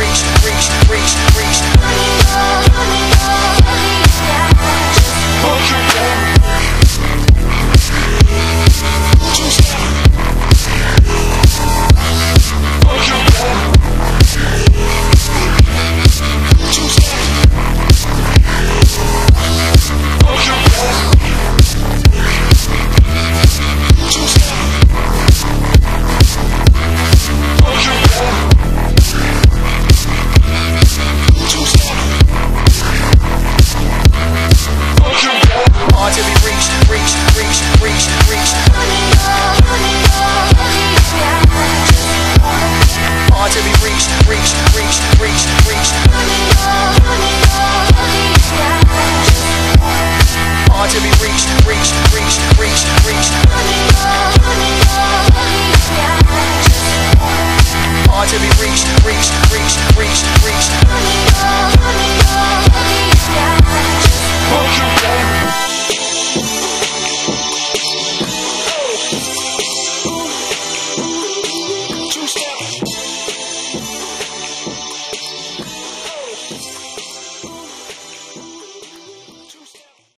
reach, reach, reach, reached.